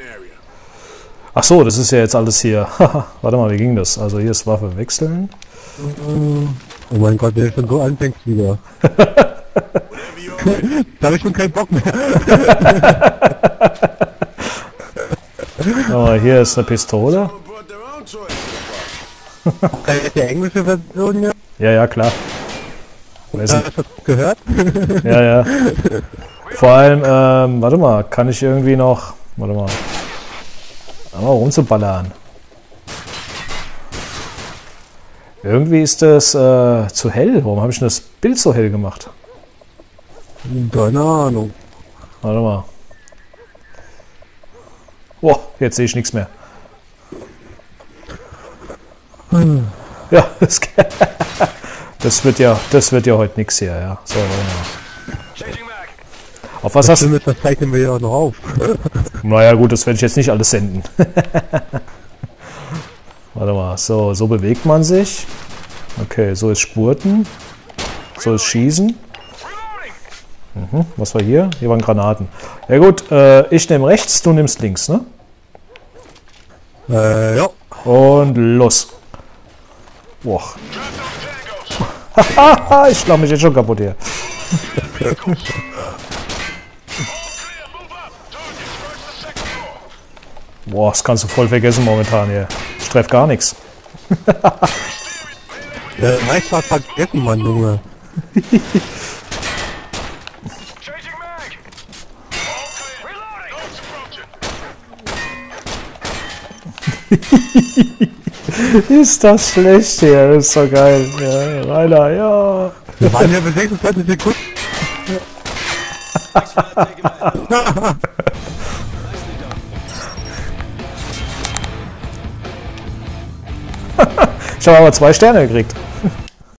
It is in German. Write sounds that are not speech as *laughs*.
Area. Ach so, das ist ja jetzt alles hier. *laughs* Warte mal, wie ging das? Also hier ist Waffe wechseln. Oh mein Gott, wenn du schon so anfängst wieder. *laughs* Da habe ich schon keinen Bock mehr. *laughs* Aber hier ist eine Pistole. Da ist die englische Version ja. Ja, ja, klar. Hast du das gehört? Ja, ja. Vor allem, ähm, warte mal, kann ich irgendwie noch, warte mal, einmal rumzuballern. Irgendwie ist das äh, zu hell. Warum habe ich denn das Bild so hell gemacht? Keine Ahnung. Warte mal. Boah, jetzt sehe ich nichts mehr. Ja, *laughs* das, das wird ja, das wird ja heute nichts hier, ja. So, warte mal. Auf was hast du? Das zeichnen wir ja auch noch auf. *laughs* Naja gut, das werde ich jetzt nicht alles senden. *laughs* Warte mal, so, so bewegt man sich. Okay, so ist Spurten. So ist Schießen. Mhm, was war hier? Hier waren Granaten. Ja gut, äh, ich nehme rechts, du nimmst links, ne? Äh, ja. Und los. Boah. *laughs* Ich schlage mich jetzt schon kaputt hier. Boah, das kannst du voll vergessen momentan hier. Ich treff gar nichts. *laughs* Ja, meist was vergessen, Mann, Junge. *laughs* Ist das schlecht hier? Ist so geil. Ja, Rainer, ja. Wir waren ja für 26 Sekunden. Ich habe aber zwei Sterne gekriegt.